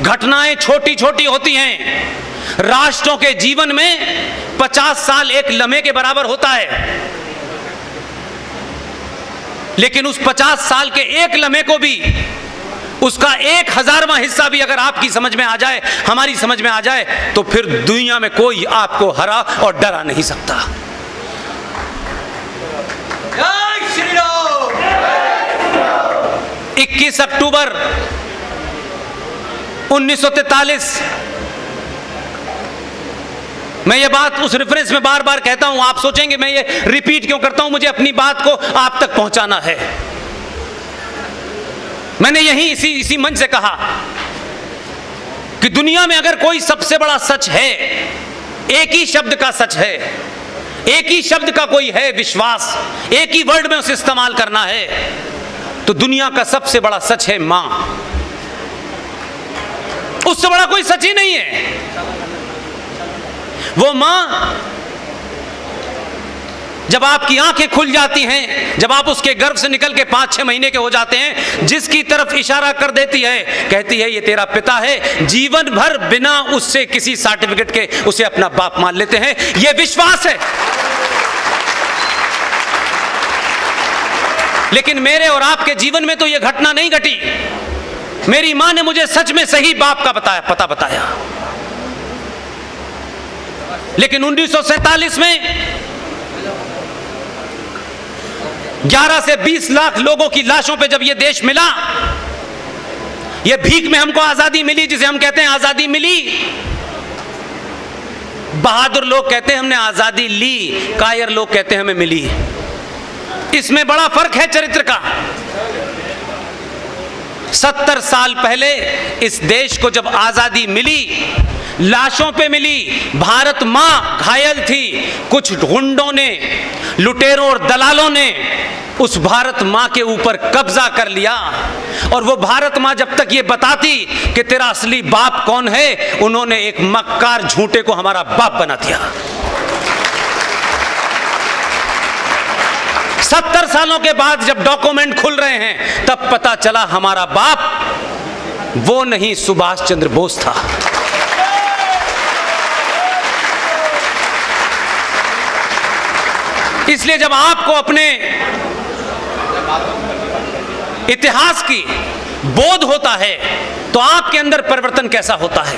घटनाएँ छोटी छोटी होती हैं। राष्ट्रों के जीवन में 50 साल एक लम्हे के बराबर होता है। लेकिन उस 50 साल के एक लम्हे को भी, उसका एक हजारवा हिस्सा भी अगर आपकी समझ में आ जाए, हमारी समझ में आ जाए तो फिर दुनिया में कोई आपको हरा और डरा नहीं सकता। 21 अक्टूबर 1943 मैं ये बात उस रेफरेंस में बार बार कहता हूँ, आप सोचेंगे, मैं ये रिपीट क्यों करता हूँ, मुझे अपनी बात को आप तक पहुंचाना है। मैंने यही इसी इसी मंच से कहा कि दुनिया में अगर कोई सबसे बड़ा सच है, एक ही शब्द का सच है, एक ही शब्द का कोई है विश्वास, एक ही वर्ड में उसे इस्तेमाल करना है तो दुनिया का सबसे बड़ा सच है माँ। उससे बड़ा कोई सच नहीं है। वो माँ, जब आपकी आँखें खुल जाती हैं, जब आप उसके गर्भ से निकल के पाँच छह महीने के हो जाते हैं, जिसकी तरफ़ इशारा कर देती है, कहती है, ये तेरा पिता है। जीवन भर बिना उससे किसी सर्टिफिकेट के उसे अपना बाप मान लेते हैं। ये विश्वास है। लेकिन मेरे और आपके जीवन में तो यह घटना नहीं घटी। मेरी माँ ने मुझे सच में सही बाप का बताया, पता बताया। लेकिन 1947 में 11 से 20 लाख लोगों की लाशों पे जब यह देश मिला यह भीख में हमको आज़ादी मिली, जिसे हम कहते हैं आज़ादी मिली। बहादुर लोग कहते हैं हमने आज़ादी ली, कायर लोग कहते हैं हमें मिली। इसमें बड़ा फ़र्क है चरित्र का। सत्तर साल पहले इस देश को जब आज़ादी मिली, लाशों पे मिली, भारत माँ घायल थी, कुछ गुंडों ने, लुटेरों और दलालों ने उस भारत माँ के ऊपर कब्जा कर लिया। और वो भारत माँ जब तक ये बताती कि तेरा असली बाप कौन है, उन्होंने एक मक्कार झूठे को हमारा बाप बना दिया। सत्तर सालों के बाद जब डॉक्यूमेंट खुल रहे हैं, तब पता चला हमारा बाप वो नहीं सुभाष चंद्र बोस था। इसलिए जब आपको अपने इतिहास की बोध होता है तो आपके अंदर परिवर्तन कैसा होता है?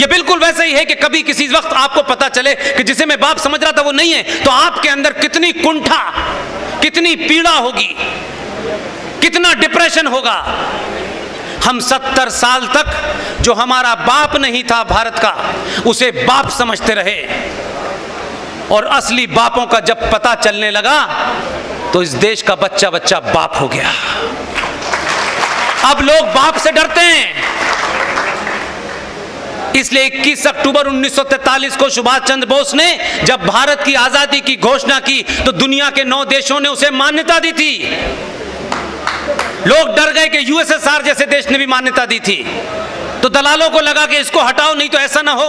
यह बिल्कुल वैसे ही है कि कभी किसी वक्त आपको पता चले कि जिसे मैं बाप समझ रहा था वो नहीं है तो आपके अंदर कितनी कुंठा, कितनी पीड़ा होगी, कितना डिप्रेशन होगा। हम सत्तर साल तक जो हमारा बाप नहीं था भारत का, उसे बाप समझते रहे। और असली बापों का जब पता चलने लगा तो इस देश का बच्चा बच्चा बाप हो गया। अब लोग बाप से डरते हैं। इसलिए 21 अक्टूबर 1943 को सुभाष चंद्र बोस ने जब भारत की आज़ादी की घोषणा की तो दुनिया के नौ देशों ने उसे मान्यता दी थी। लोग डर गए कि यूएसएसआर जैसे देश ने भी मान्यता दी थी। तो दलालों को लगा कि इसको हटाओ, नहीं तो ऐसा ना हो।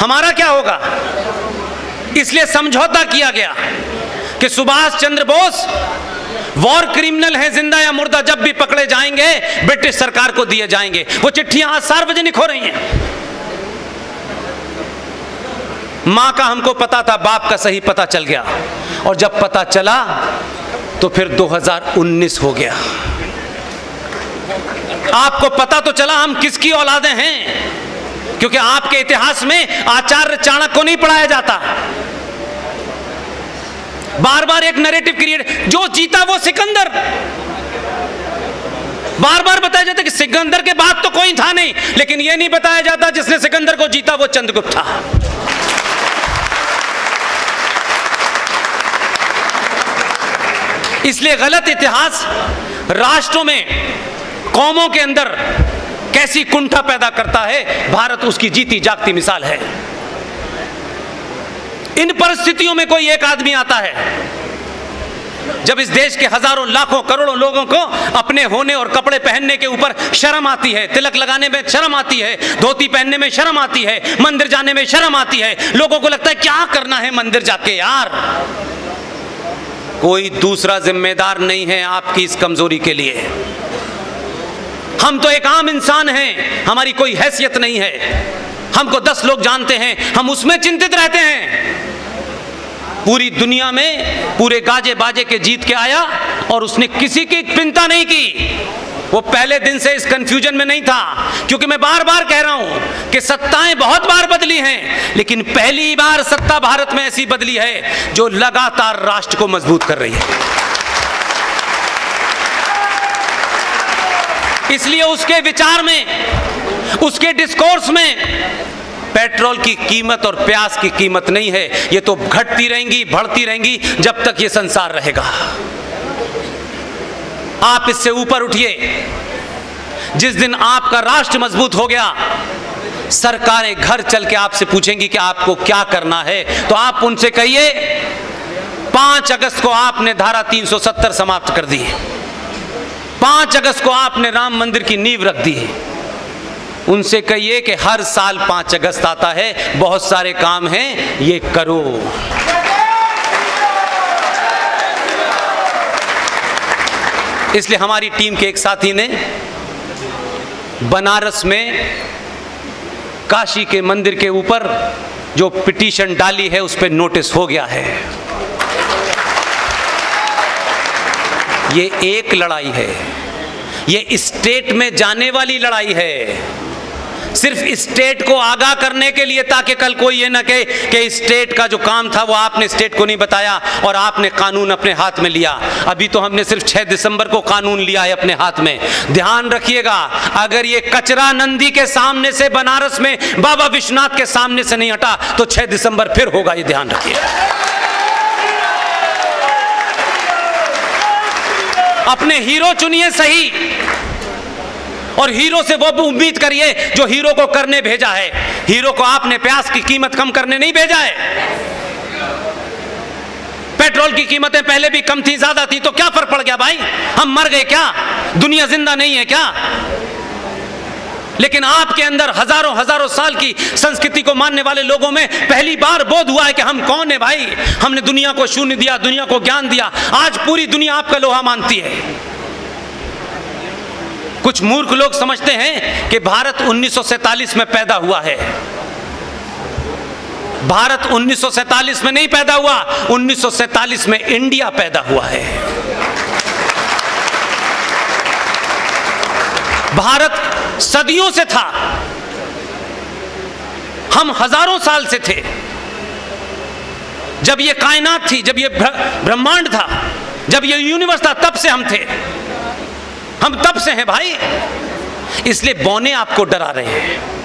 हमारा क्या होगा? इसलिए समझौता किया गया कि सुभाष चंद्र बोस वॉर क्रिमिनल है, ज़िंदा या मुर्दा, जब भी पकड़े जाएँगे, ब्रिटिश सरकार को दिए जाएँगे। वो चिट्ठियाँ सार्वजनिक हो रही हैं। माँ का हमको पता था, बाप का सही पता चल गया। और जब पता चला तो फिर 2019 हो गया। आपको पता तो चला, हम किसकी औलादे हैं? क्योंकि आपके इतिहास में आचार्य चाणक्य को नहीं पढ़ाया जाता। बार बार एक नैरेटिव क्रिएट जो जीता वो सिकंदर। बार बार बताया जाता कि सिकंदर के बाद तो कोई था नहीं, लेकिन यह नहीं बताया जाता जिसने सिकंदर को जीता वो चंद्रगुप्त था। इसलिए गलत इतिहास राष्ट्रों में, कौमों के अंदर कैसी कुंठा पैदा करता है, भारत उसकी जीती जागती मिसाल है। इन परिस्थितियों में कोई एक आदमी आता है, जब इस देश के हज़ारों, लाखों, करोड़ों लोगों को अपने होने और कपड़े पहनने के ऊपर शर्म आती है, तिलक लगाने में शर्म आती है, धोती पहनने में शर्म आती है, मंदिर जाने में शर्म आती है, लोगों को लगता है क्या करना है मंदिर जाके यार? कोई दूसरा जिम्मेदार नहीं है आपकी इस कमज़ोरी के लिए। हम तो एक आम इंसान हैं, हमारी कोई हैसियत नहीं है। हमको दस लोग जानते हैं, हम उसमें चिंतित रहते हैं। पूरी दुनिया में पूरे गाजे बाजे के जीत के आया और उसने किसी की चिंता नहीं की। वो पहले दिन से इस कंफ्यूजन में नहीं था, क्योंकि मैं बार बार कह रहा हूँ कि सत्ताएँ बहुत बार बदली हैं, लेकिन पहली बार सत्ता भारत में ऐसी बदली है जो लगातार राष्ट्र को मज़बूत कर रही है। इसलिए उसके विचार में, उसके डिस्कोर्स में पेट्रोल की कीमत और प्याज की कीमत नहीं है, ये तो घटती रहेंगी, बढ़ती रहेंगी, जब तक ये संसार रहेगा। आप इससे ऊपर उठिए। जिस दिन आपका राष्ट्र मज़बूत हो गया, सरकारें घर चल के आपसे पूछेंगी कि आपको क्या करना है तो आप उनसे कहिए, पाँच अगस्त को आपने धारा 370 समाप्त कर दी पाँच अगस्त को आपने राम मंदिर की नींव रख दी है। उनसे कहिए कि हर साल पाँच अगस्त आता है, बहुत सारे काम हैं, ये करो। इसलिए हमारी टीम के एक साथी ने बनारस में काशी के मंदिर के ऊपर जो पिटीशन डाली है, उस पर नोटिस हो गया है। ये एक लड़ाई है। ये स्टेट में जाने वाली लड़ाई है। सिर्फ़ स्टेट को आगाह करने के लिए ताकि कल कोई ये ना कहे कि स्टेट का जो काम था वो आपने स्टेट को नहीं बताया और आपने कानून अपने हाथ में लिया। अभी तो हमने सिर्फ़ 6 दिसंबर को कानून लिया है अपने हाथ में। ध्यान रखिएगा, अगर ये कचरा नंदी के सामने से, बनारस में बाबा विश्वनाथ के सामने से नहीं हटा तो 6 दिसंबर फिर होगा, ये ध्यान रखिए। अपने हीरो चुनिए सही। और हीरो से वो उम्मीद करिए जो हीरो को करने भेजा है। हीरो को आपने प्यास की कीमत कम करने नहीं भेजा है। पेट्रोल की कीमतें पहले भी कम थी, ज़्यादा थी तो क्या फ़र्क पड़ गया भाई? हम मर गए क्या? दुनिया ज़िंदा नहीं है क्या? लेकिन आपके अंदर हज़ारों हज़ारों साल की संस्कृति को मानने वाले लोगों में पहली बार बोध हुआ है कि हम कौन है भाई? हमने दुनिया को शून्य दिया, दुनिया को ज्ञान दिया। आज पूरी दुनिया आपका लोहा मानती है। कुछ मूर्ख लोग समझते हैं कि भारत 1947 में पैदा हुआ है। भारत 1947 में नहीं पैदा हुआ 1947 में इंडिया पैदा हुआ है। भारत सदियों से था। हम हज़ारों साल से थे। जब ये कायनात थी, जब ये ब्रह्मांड था, जब ये यूनिवर्स था, तब से हम थे। हम तब से हैं भाई। इसलिए बौने आपको डरा रहे हैं।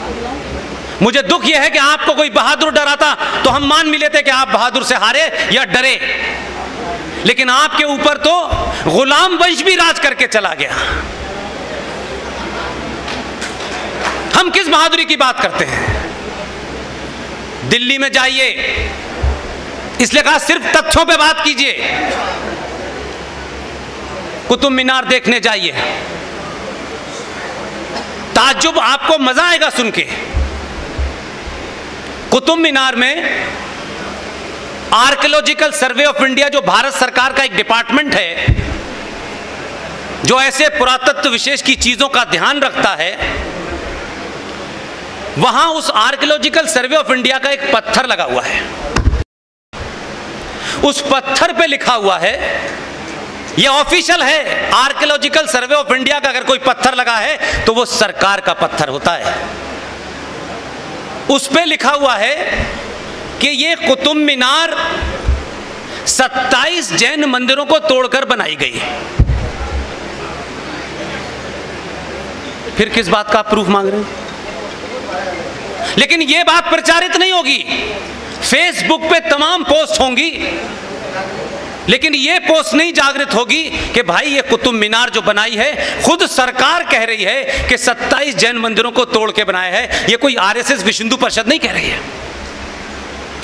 मुझे दुख यह है कि आपको कोई बहादुर डराता तो हम मान भी लेते कि आप बहादुर से हारे या डरे। लेकिन आपके ऊपर तो गुलाम वंश भी राज करके चला गया। हम किस बहादुरी की बात करते हैं? दिल्ली में जाइए। इसलिए कहा सिर्फ़ तथ्यों पे बात कीजिए। कुतुब मीनार देखने जाइए। ताजुब आपको मज़ा आएगा सुन के। कुतुब मीनार में आर्कियोलॉजिकल सर्वे ऑफ़ इंडिया, जो भारत सरकार का एक डिपार्टमेंट है, जो ऐसे पुरातत्व विशेष की चीज़ों का ध्यान रखता है, वहाँ उस आर्कियोलॉजिकल सर्वे ऑफ़ इंडिया का एक पत्थर लगा हुआ है। उस पत्थर पे लिखा हुआ है ये ऑफिशियल है। आर्कियोलॉजिकल सर्वे ऑफ़ इंडिया का अगर कोई पत्थर लगा है तो वो सरकार का पत्थर होता है। उस पर लिखा हुआ है कि ये कुतुब मीनार 27 जैन मंदिरों को तोड़कर बनाई गई फिर किस बात का प्रूफ मांग रहे हैं? लेकिन यह बात प्रचारित नहीं होगी। फेसबुक पे तमाम पोस्ट होंगी। लेकिन यह पोस्ट नहीं जागृत होगी कि भाई ये कुतुब मीनार जो बनाई है, खुद सरकार कह रही है कि 27 जैन मंदिरों को तोड़ के बनाया है। ये कोई आरएसएस विश्व हिंदू परिषद नहीं कह रही है।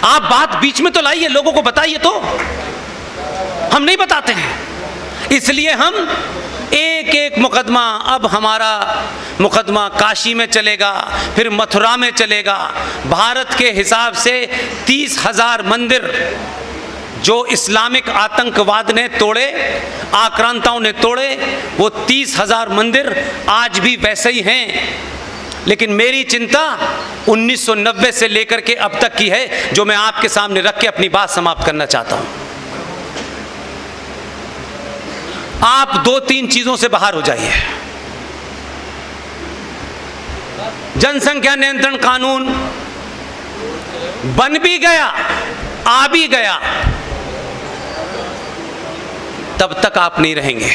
आप बात बीच में तो लाइए, लोगों को बताइए तो। हम नहीं बताते हैं। इसलिए हम एक एक मुकदमा, अब हमारा मुकदमा काशी में चलेगा, फिर मथुरा में चलेगा। भारत के हिसाब से तीस हज़ार मंदिर जो इस्लामिक आतंकवाद ने तोड़े, आक्रांताओं ने तोड़े, वो तीस हज़ार मंदिर आज भी वैसे ही हैं। लेकिन मेरी चिंता 1990 से लेकर के अब तक की है, जो मैं आपके सामने रख के अपनी बात समाप्त करना चाहता हूँ। आप दो तीन चीज़ों से बाहर हो जाइए। जनसंख्या नियंत्रण कानून बन भी गया, आ भी गया। तब तक आप नहीं रहेंगे।